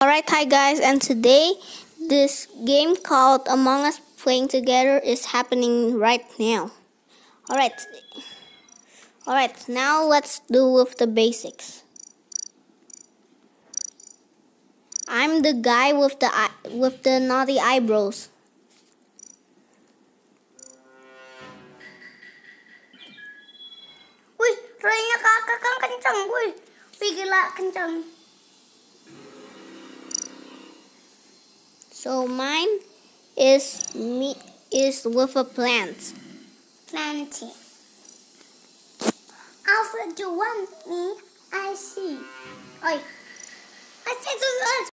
Alright, hi guys, and today this game called Among Us Playing Together is happening right now. Alright, alright, now let's do with the basics. I'm the guy with the with the naughty eyebrows. Wih, kakak kan kencang. Wih, gila kencang. So mine is me is with a plant. Planting. Alfred, you want me? I see. Oi. I the